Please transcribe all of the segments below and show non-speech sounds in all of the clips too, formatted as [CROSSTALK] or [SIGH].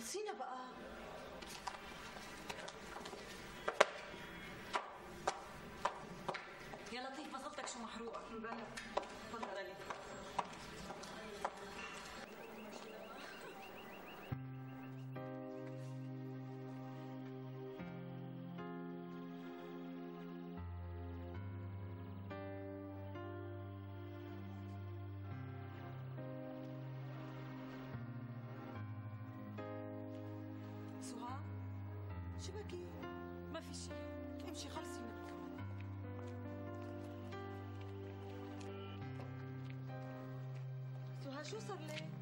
خلصينا بقى. يا لطيف بصلتك شو محروقة. شو بكي ما في شيء. امشي خلصينا سهى شو صار لك؟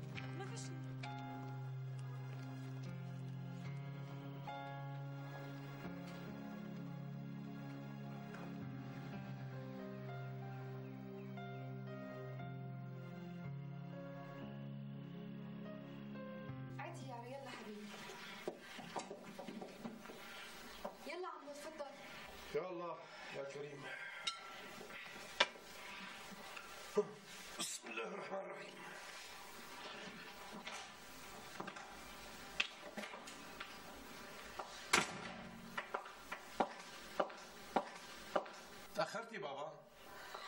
يا الله يا كريم. بسم الله الرحمن الرحيم. تأخرتي بابا؟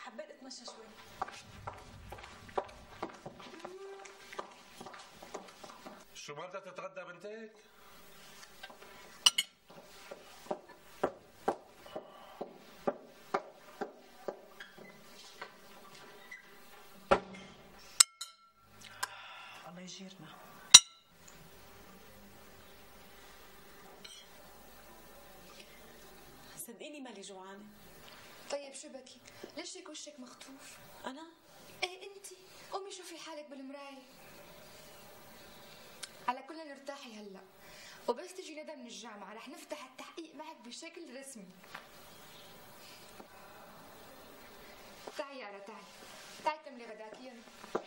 حبيت أتمشى شوي. شو ما بدها تتغدى بنتك؟ الله يجيرنا صدقيني مالي جوعانة. طيب شو بكي؟ ليش هيك وشك مخطوف؟ أنا؟ إيه انتي قومي شوفي حالك بالمراية. على كل ارتاحي هلأ. وبس تجي ندى من الجامعة رح نفتح التحقيق معك بشكل رسمي. تعي يارا تعي تعي كملي غداك يلا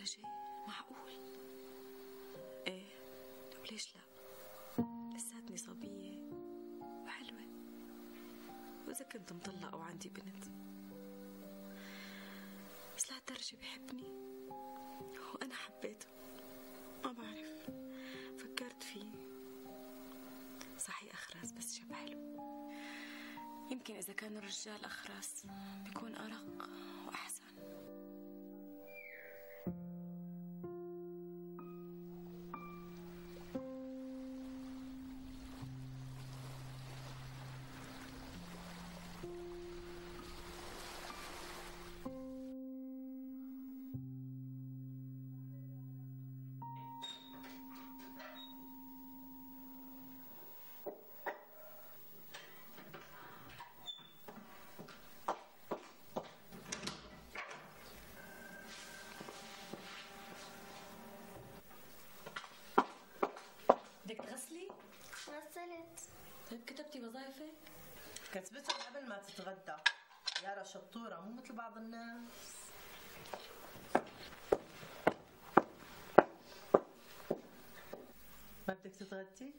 بحبني لهالدرجه معقول. إيه وليش لا؟ لساتني صبية وحلوة. وإذا كنت مطلقة وعندي بنت. بس لهالدرجه بحبني. وأنا حبيته. ما بعرف. فكرت فيه. صحيح اخرس بس شب حلو. يمكن إذا كان الرجال اخرس بيكون أرق. كتبتي؟ كتبتها قبل ما تتغدى يارا شطورة مو مثل بعض الناس ما بدك تتغدي؟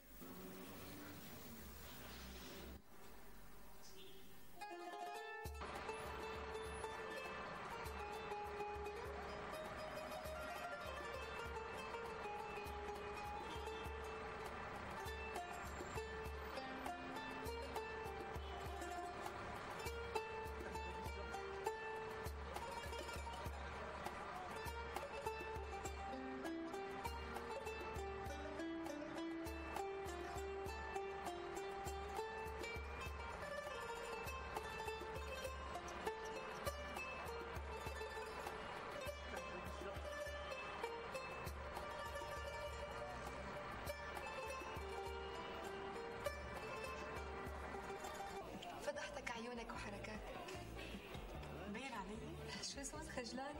شو اسمك خجلانة؟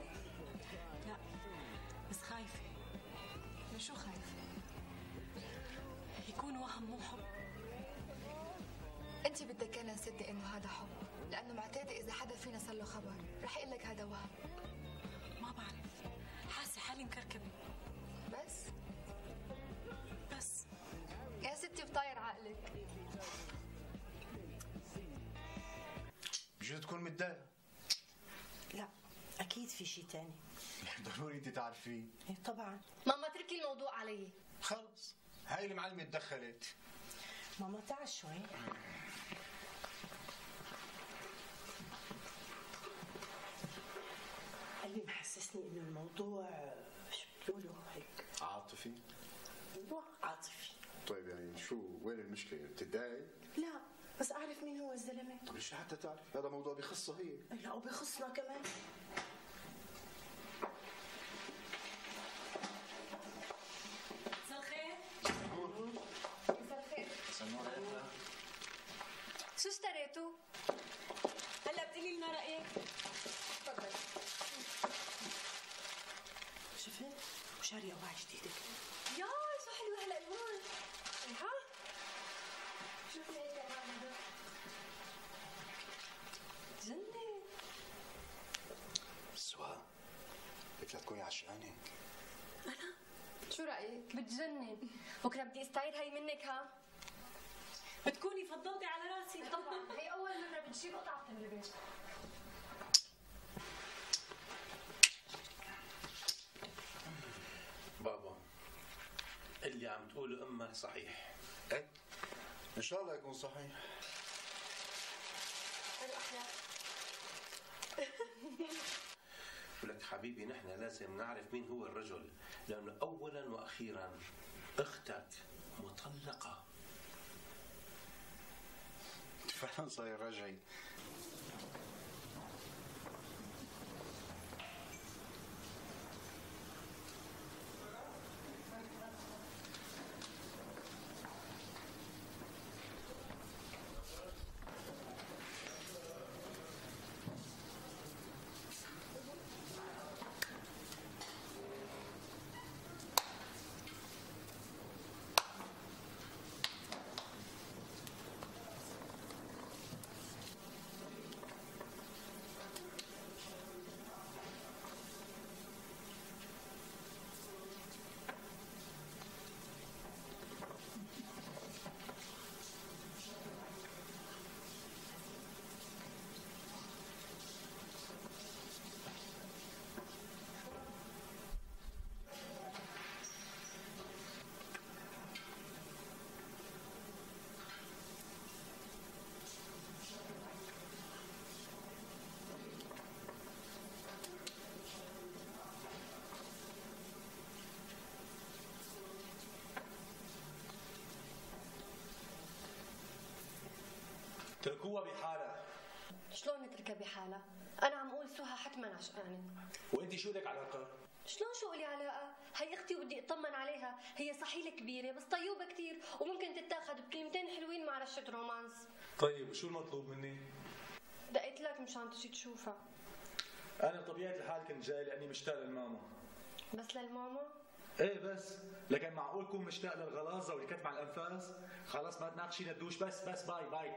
لا بس خايفة. من شو خايفة؟ يكون وهم مو حب. أنت بدك أنا نصدق إنه هذا حب لأنه معتادة إذا حدا فينا صار له خبر. رح يقول لك هذا وهم. ما بعرف. حاسة حالي مكركبة. بس؟ بس. يا ستي بطاير عقلك. متضايق لا أكيد في شيء تاني. [LAUGHS] ضروري انت تعرفيه إيه طبعا. ماما اتركي الموضوع علي. خلص. هاي المعلمة تدخلت ماما تعال شوي. قال لي محسسني إنه الموضوع شو بيقولوا هيك؟ عاطفي. أيوه عاطفي. طيب يعني شو وين المشكلة؟ بتتضايق لا بس أعرف مين هو الزلمة. طب ليش حتى تعرف؟ هذا موضوع بخصها هي. لا وبخصنا كمان. شو اشتريتوا؟ هلا بتقولي لنا رايك تفضل شفت وشارية اوعى جديدة يا شو حلوة هالالوان ها شوفي هيك الوان هدول جنة سوا. بدك لا تكوني عشقانة. شو رأيك؟ بتجنن. بكرة بدي استعير هي منك ها؟ على راسي طبعا هي أول مرة بتجيب قطعة من البيت بابا اللي عم تقوله أمك صحيح. إيه؟ إن شاء الله يكون صحيح. ولك حبيبي نحن لازم نعرف مين هو الرجل لأنه اولا وأخيرا أختك مطلقة. انت فعلا صاير رجعي تركوها بحالها شلون نتركها بحالها؟ أنا عم أقول سهى حتما عشقانه وانت شو لك علاقه؟ شلون شو لي علاقة؟ هي أختي وبدي أطمن عليها، هي صحيح كبيرة بس طيوبة كثير وممكن تتاخذ بكلمتين حلوين مع رشة رومانس. طيب وشو المطلوب مني؟ دقيت لك مشان تجي تشوفها، أنا بطبيعة الحال كنت جاي لأني مشتاق للماما بس للماما إيه بس لكن معقول كون مشتاق للغلاظة واللي كتم على الأنفاس خلاص ما تناقشي ندوش بس بس باي باي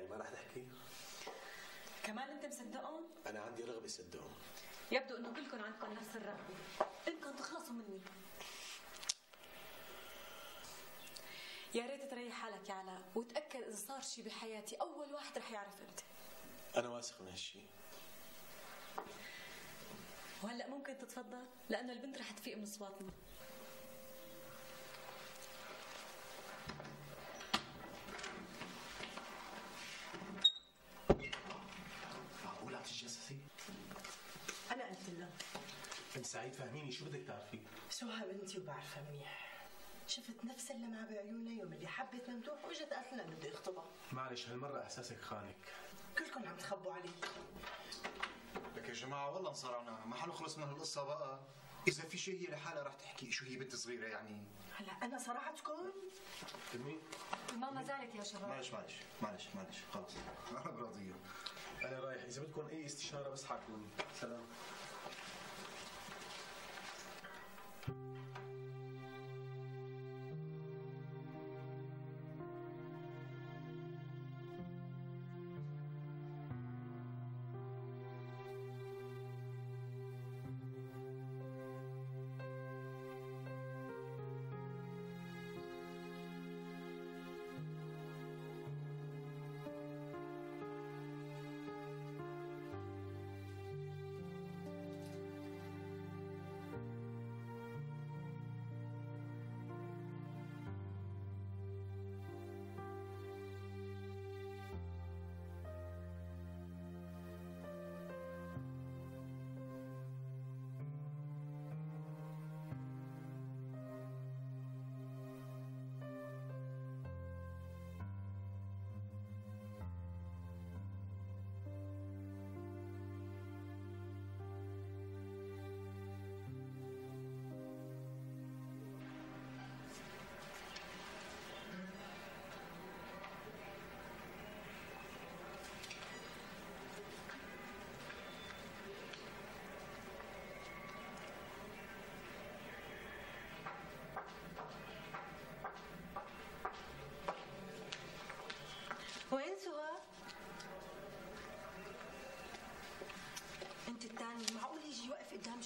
يعني ما رح نحكي كمان أنت مصدقهم؟ أنا عندي رغبة صدقهم يبدو إنه كلكم عندكم نفس الرغبة. إنكم تخلصوا مني. يا ريت تريح حالك يا علاء وتأكد إذا صار شي بحياتي. أول واحد رح يعرف أنت. أنا واثق من هالشيء وهلأ ممكن تتفضل؟ لأنه البنت رح تفيق من صواتنا معقول عم تتجسسي؟ أنا قلت لها بنت سعيد فهميني شو بدك تعرفي؟ بنتي وبعرفها منيح. شفت نفس اللمعة بعيونها يوم اللي حبت ممدوح وإجت قالت لنا بده يخطبها معلش هالمرة إحساسك خانك كلكم عم تخبوا علي. لك يا جماعة والله انصرعنا ما حنخلص من هالقصة بقى. إذا في شيء هي لحالها رح تحكي شو هي بنت صغيرة يعني. هلا أنا صرعتكم أمي الماما زعلت يا شباب. معلش معلش معلش معلش. خلص. [LAUGHS] أنا براضيه أنا رايح. إذا بدكم أي استشارة بس حاكوني سلام.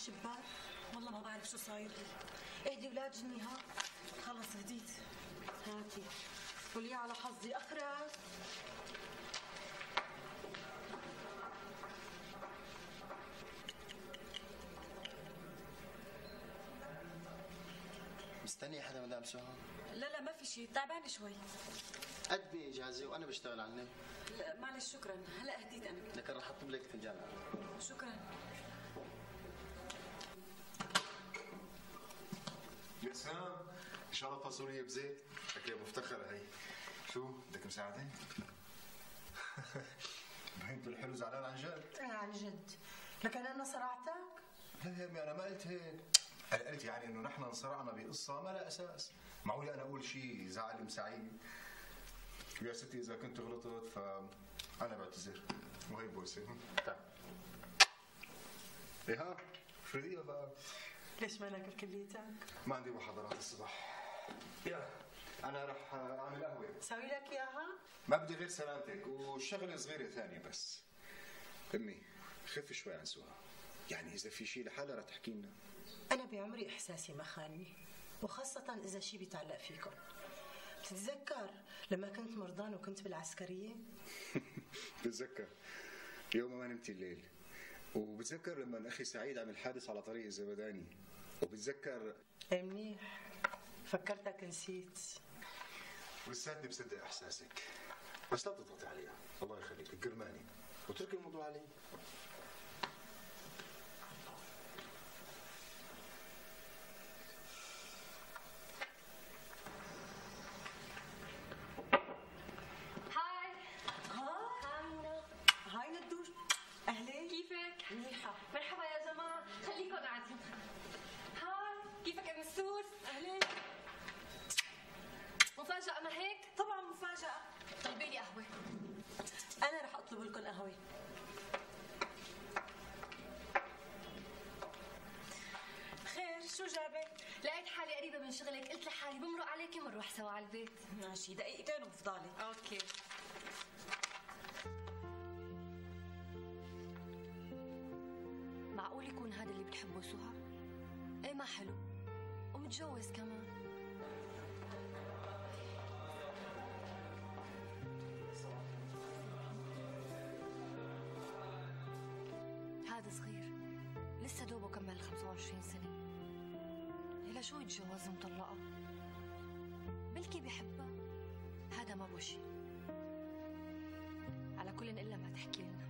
الشباك والله ما بعرف شو صاير. لي اهدي ولاد جنيها. خلص هديت هاتي. قولي على حظي. اخرس مستني حدا مدام سهى لا لا ما في شيء تعبانة شوي. قدمي إجازة وأنا بشتغل عنك لا معلش شكرا. هلا هديت أنا. لكن رح اطلب لك فنجان. شكرا. يا سلام إن شاء الله فاصوليا بزيت شكلها مفتخره هي شو؟ بدك مساعدة؟ [LAUGHS] بهنته الحلو زعلان عن جد. أنا عن جد. لكن أنا صرعتك؟ لا يا أمي أنا ما قلت هيك. أنا قلت يعني إنه نحن انصرعنا بقصة ما لها أساس. معقول أنا أقول شيء زعل ام سعيد؟ يا ستي إذا كنت غلطت فانا بعتذر. وهي بوسه تعال إيه ها فريديها بقى؟ ليش ما ناكل كليتك؟ ما عندي محاضرات الصبح. يلا أنا رح أعمل قهوة. سوي لك إياها؟ ما بدي غير سلامتك وشغلة صغيرة ثانية بس. أمي خف شوي عن سوها. يعني إذا في شيء لحالها رح تحكي لنا. أنا بعمري إحساسي ما خانني وخاصة إذا شيء بيتعلق فيكم. بتتذكر لما كنت مرضان وكنت بالعسكرية؟ [LAUGHS] بتذكر. يوم ما نمت الليل. وبتذكر لما أخي سعيد عمل حادث على طريق الزبداني. وبتذكر إيه منيح. فكرتك نسيت. ولساتني بصدق إحساسك. بس لا تضغطي عليها الله يخليك. الكرماني وتركي الموضوع علي. شغلك قلت لحالي بمرق عليكي بنروح سوا على البيت. ماشي دقيقتين وفضالي أوكي. معقول يكون هذا اللي بتحبه سهى؟ إيه ما حلو. ومتجوز كمان. هذا صغير. لسه دوبه كمل 25 سنة. إلى شو يتجوز مطلقة بلكي بحبها هذا ما بو شي. على كل إلا ما تحكي لنا.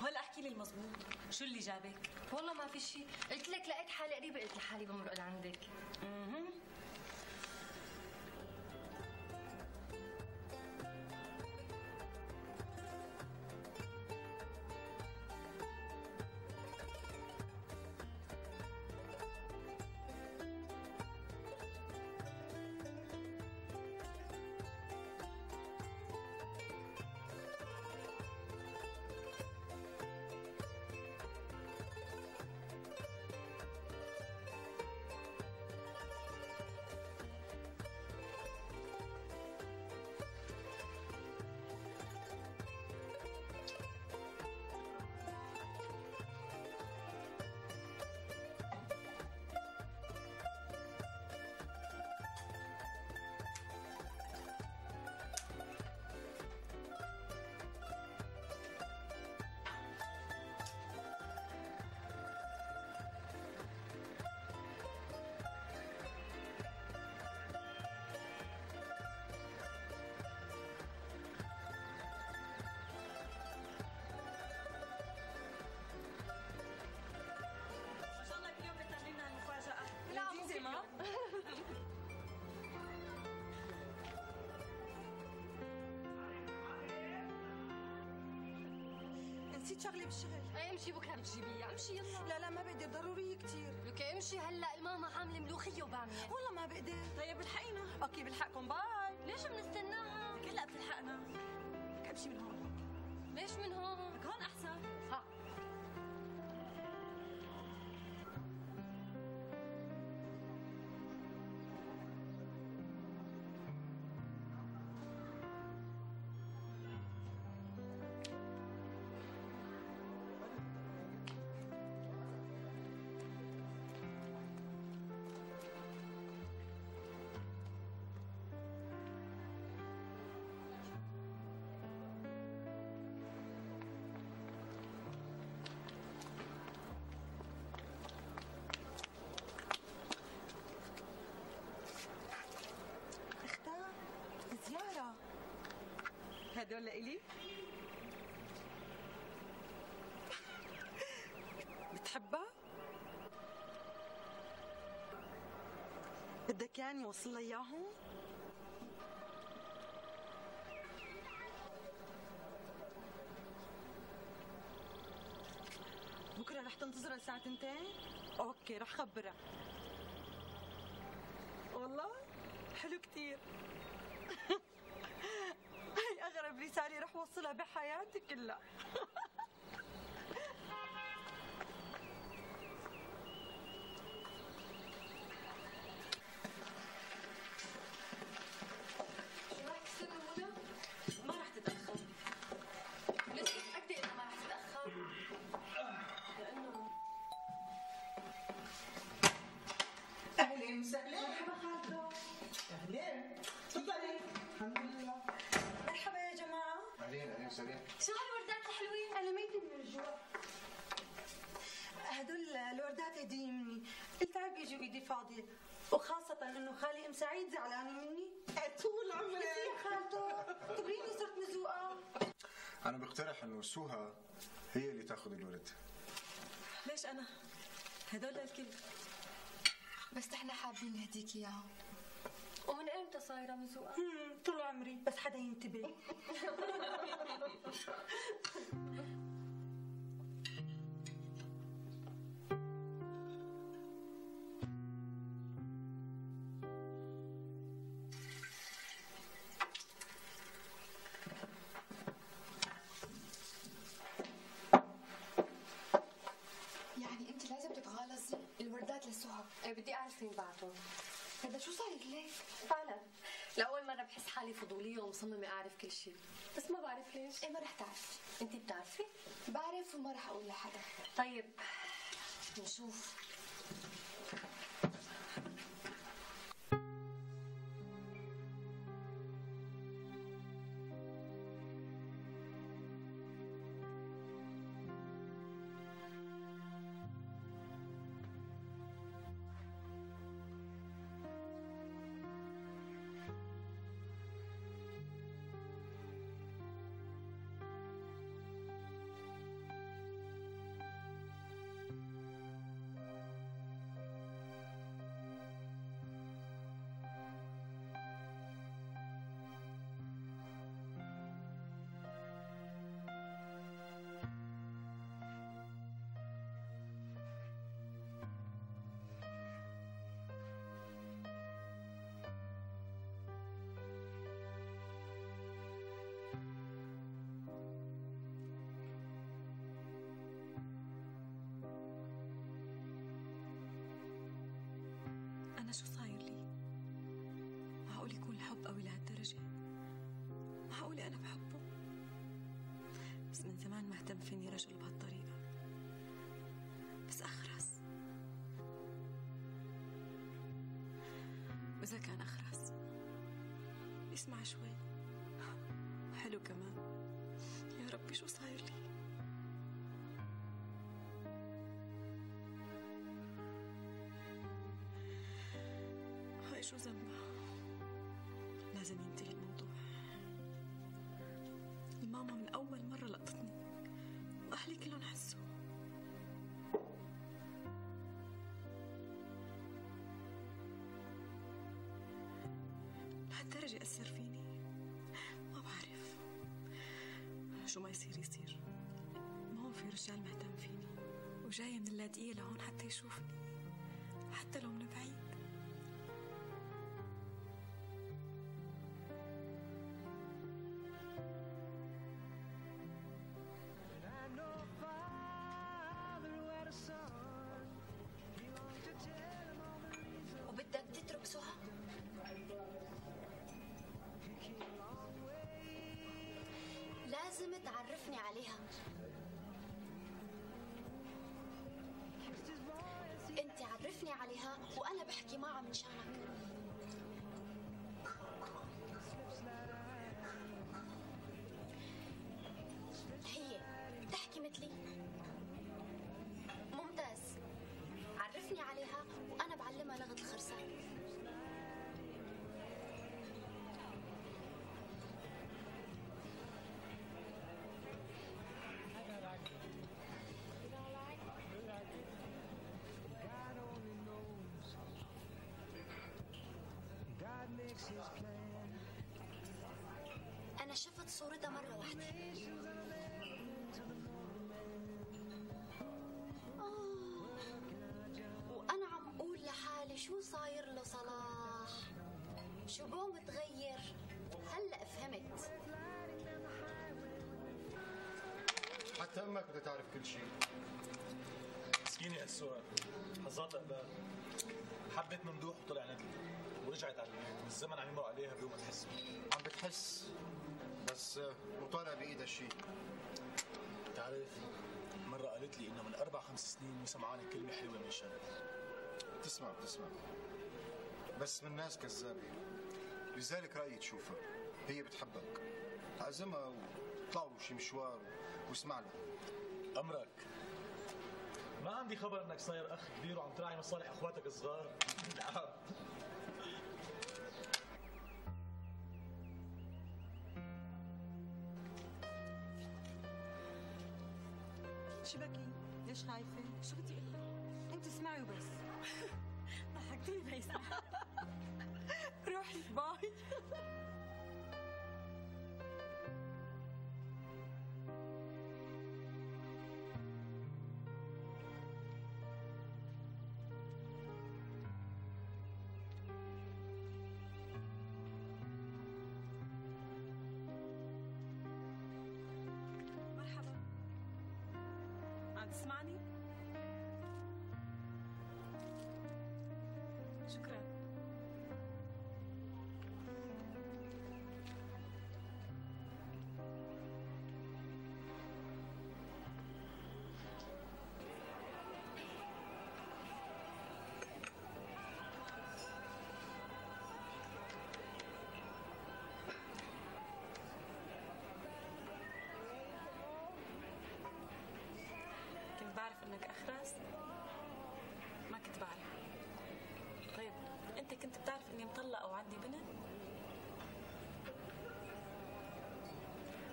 هلا احكي لي المزبوط. شو اللي جابك؟ والله ما في شي. قلت لك لقيت حالي قريبة قلت لحالي بمرق لعندك نسيت شغلة بالشغل اي امشي بكرة بتجيبيها امشي يلا. لا لا ما بقدر ضرورية كتير. لك امشي هلا. الماما عاملة ملوخية وبامية. والله ما بقدر. طيب الحقينا. okay بلحقكم. bye. ليش بنستناها هلا بتلحقنا. لك امشي من هون. ليش من هون؟ لك هون أحسن. ها. هدول لإلي بتحبها؟ بدك يعني وصل لها إياهم؟ بكرة رح تنتظرها الساعة 2 أوكي رح خبرها. والله؟ حلو كتير هاي اغرب رسالة رح وصلها بحياتي كلها [LAUGHS] يجوا ايدي فاضية. وخاصة إنه خالي أم سعيد زعلانة مني. طول عمرك يا خالته تبريني صرت مزوقة أنا بقترح إنه سوها هي اللي تاخذ الولد. ليش أنا؟ هدول للكل بس إحنا حابين نهديك إياها ومن إمتى صايرة مزوقة؟ طول عمري. بس حدا ينتبه. [LAUGHS] شو صاير لك؟ فعلا. لأول مرة بحس حالي فضولية ومصممة أعرف كل شيء بس ما بعرف ليش. إيه ما رح تعرفي. أنت بتعرفي؟ بعرف وما رح أقول لحدا. طيب نشوف. قوي لهالدرجة معقولة أنا بحبه. بس من زمان ما اهتم فيني رجل بهالطريقة. بس أخرس. وإذا كان أخرس يسمع شوي. حلو كمان. يا ربي شو صاير لي؟ هاي شو ذنبها؟ لازم ينتهي الموضوع الماما من أول مرة لقطتني وأهلي كلهم حسوا لهالدرجة أثر فيني؟ ما بعرف. شو ما يصير يصير. ما هون في رجال مهتم فيني وجاية من اللاذقية لهون حتى يشوفني. حتى لو من بعيد sunshine أنا شفت صورتها مرة واحدة. آه. وأنا عم أقول لحالي شو صاير له صلاح؟ شو بو متغير هلأ فهمت. حتى أمك بدها تعرف كل شيء. مسكينة السؤال حظات قبال حبت ممدوح وطلع ندل ورجعت على البيت. والزمن عم يمرق عليها بدون ما تحس. عم بتحس. بس وطالع بايدها شيء بتعرف مرة قالت لي إنه من أربع خمس سنين وسمعاني كلمة حلوة من شان بتسمع بتسمع بس من ناس كذابة. لذلك رأيي تشوفها. هي بتحبك. تعزمها وطلعوا شي مشوار واسمع لها. أمرك. ما عندي خبر إنك صاير أخ كبير وعم تراعي مصالح إخواتك الصغار. [LAUGHS] شبكي ليش خايفة؟ شو بدي أقول لك؟ أنت اسمعي وبس [LAUGHS] ضحكتيني ميسة [LAUGHS] روحي باي [LAUGHS] كنت بتعرف إني مطلقة وعندي بنت؟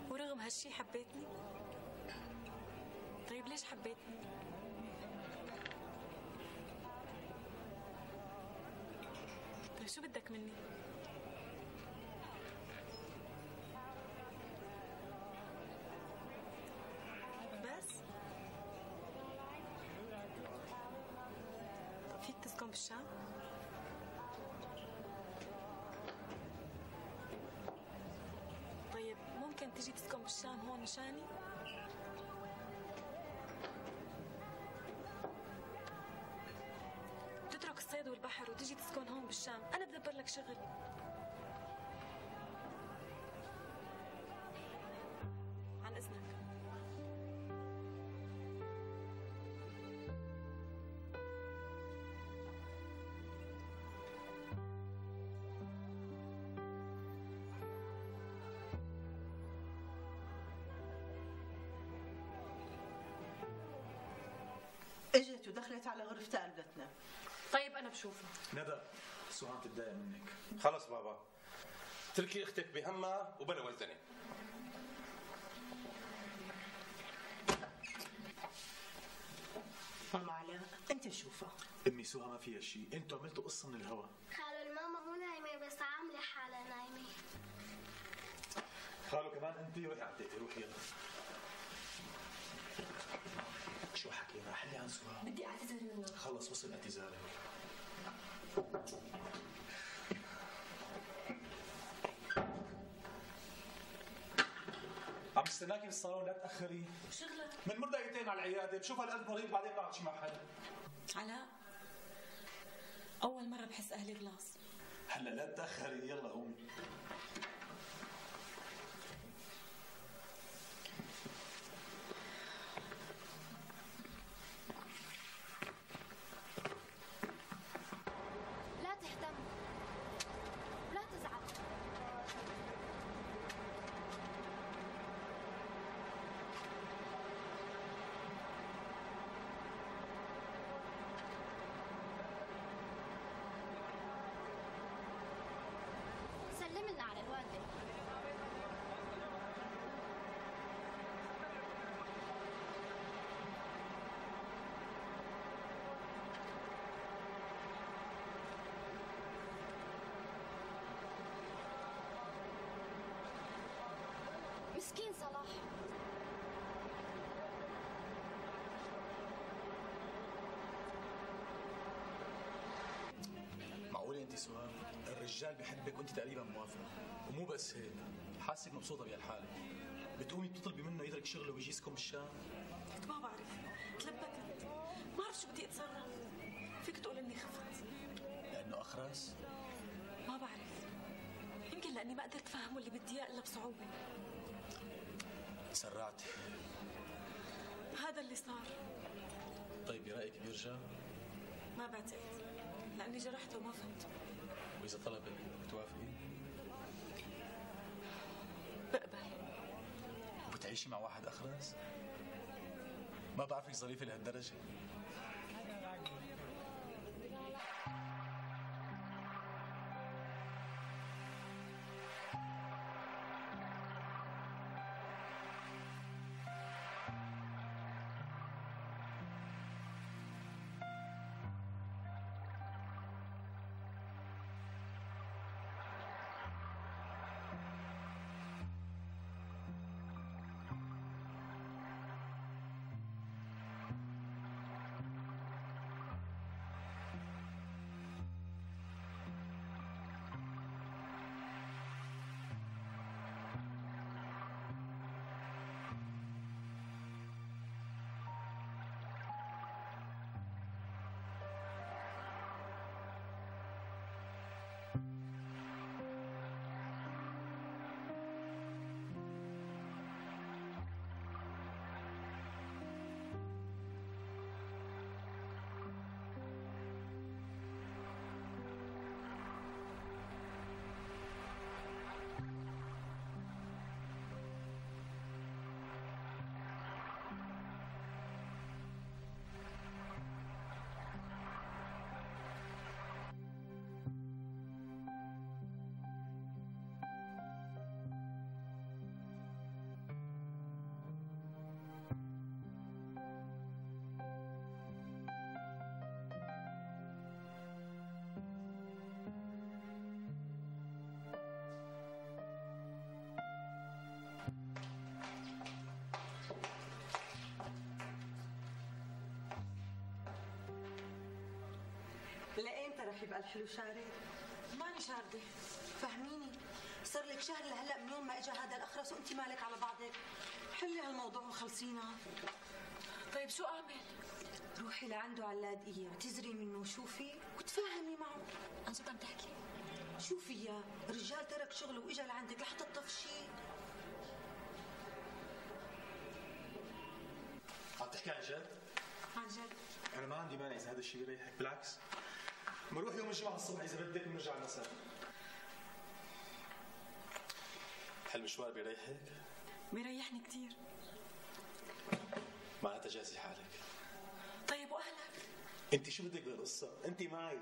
ورغم هالشي حبيتني؟ طيب ليش حبيتني؟ طيب شو بدك مني؟ بس؟ فيك تسكن بالشام؟ ممكن تجي تسكن بالشام هون مشاني؟ تترك الصيد والبحر وتجي تسكن هون بالشام أنا بدبر لك شغل بشوفها ندى سوهان تتضايق منك. خلص بابا. تركي أختك بهمها وبلا وزنه ماما علاء انت شوفها. أمي سوها ما فيها شيء أنتوا عملتوا قصة من الهوا. خالو الماما مو نايمة بس عاملة حالها نايمة. خالو كمان انت روحي على التيتي روحي يلا. شو حكينا؟ حلي عن سوها بدي اعتذر منها خلص وصل اعتذارك. عم استناكي بالصالون لا تاخري شغلة. من مر دقيقتين على العيادة بشوف هالقلب مريض بعدين بقعد شي مع حالي علاء أول مرة بحس أهلي غلاص هلأ لا تاخري يلا قومي لا تهتم لا تزعل سلم لنا على الوالدة مسكين صلاح معقولة أنت سؤال الرجال بحبك وأنت تقريبا موافقة. ومو بس هيك. حاسك مبسوطة بهالحالة. بتقومي بتطلبي منه يترك شغله ويجي يسكن بالشام ما بعرف. تلبكت. ما بعرف شو بدي أتصرف. فيك تقول إني خفت. لأنه أخرس ما بعرف. يمكن لأني ما قدرت أفهمه اللي بدي إياه إلا بصعوبة. تسرعت. هذا اللي صار. طيب برأيك بيرجع؟ ما بعتقد لأني جرحته وما فهمته وإذا طلبك بتوافقي بقبل. وبتعيشي مع واحد أخرس ما بعرفك ظريفة لهالدرجة. رح يبقى الحلو شارد؟ ماني شاردة. فهميني؟ صار لك شهر لهلا من يوم ما اجى هذا الأخرس وانت مالك على بعضك. حلي هالموضوع وخلصينا. طيب شو أعمل؟ روحي لعنده على اللاذقية اعتذري منه وشوفي وتفاهمي معه. عن جد عم تحكي؟ شوفي يا رجال ترك شغله وإجا لعندك. لحتى تطفشي. عم تحكي عن جد؟ عن جد. أنا ما عندي مانع إذا هذا الشيء بيريحك. بالعكس. بنروح يوم الجمعة الصبح إذا بدك بنرجع المساء هالمشوار بيريحك؟ بيريحني كثير معناتها جهزي حالك. طيب وأهلك؟ أنت شو بدك بالقصة؟ أنت معي.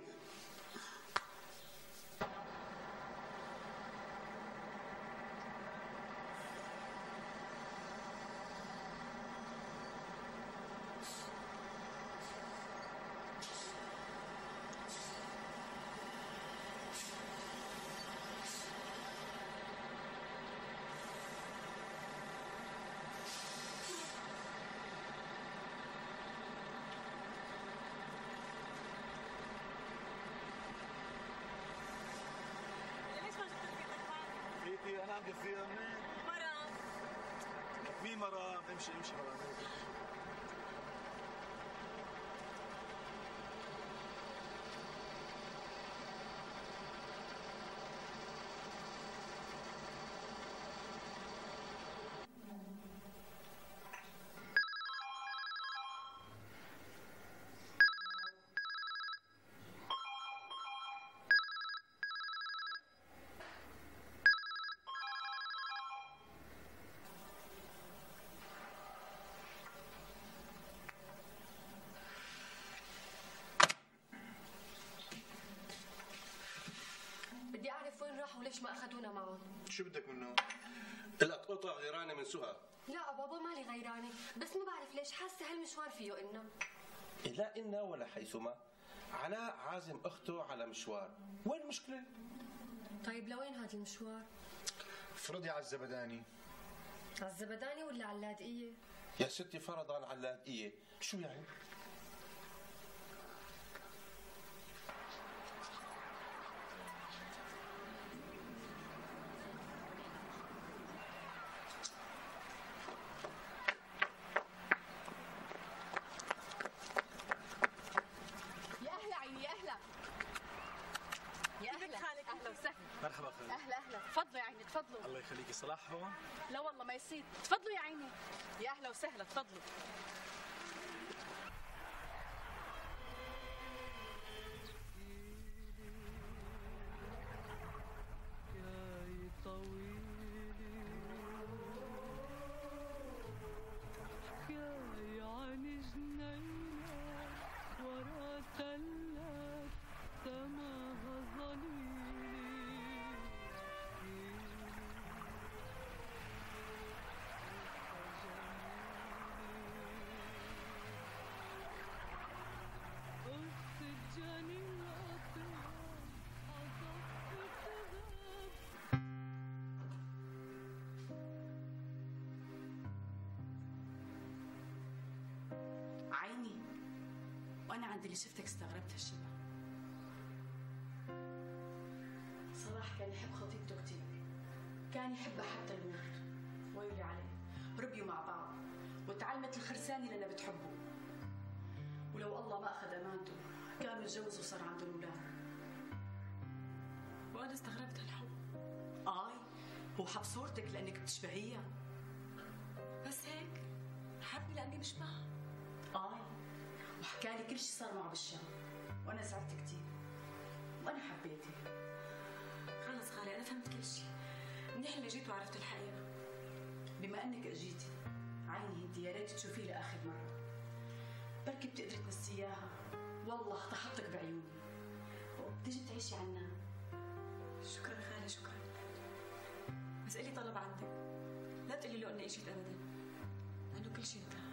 danke für mir. Mara. Wie Mara, wem schön schön. وليش ما أخذونا معهم شو بدك منه؟ لك قطع غيرانة من سهى لا بابا مالي غيرانة بس ما بعرف ليش حاسة هالمشوار فيه إنا لا إنا ولا حيثما. علاء عازم أخته على مشوار. وين المشكلة؟ طيب لوين هذا المشوار؟ افرضي على الزبداني. على الزبداني ولا على اللاذقيه يا ستي فرضا على اللاذقية شو يعني؟ وأنا عند اللي شفتك استغربت هالشبه صلاح كان يحب خطيبته كتير كان يحبها حتى الموت ويلي عليه. ربيوا مع بعض. وتعلمت الخرساني لانها بتحبه. ولو الله ما أخذ أمانته كانوا اتجوزوا وصار عندهم أولاد وأنا استغربت هالحب. آي وحب صورتك لأنك بتشبهيها كل شيء صار معه بالشام؟ وأنا زعلت كثير وأنا حبيتك خلص خالي أنا فهمت كل شيء. منيح اللي جيت وعرفت الحقيقة. بما أنك أجيتي عيني انت يا ريت تشوفيه لآخر مرة. بركي بتقدري تنسي إياها. والله طحطك بعيوني. وبتجي تعيشي عنا. شكرا خالي شكرا. بس إلي طلب عندك. لا تقولي له إني اجيت ابدا. لأنه كل شيء انتهى.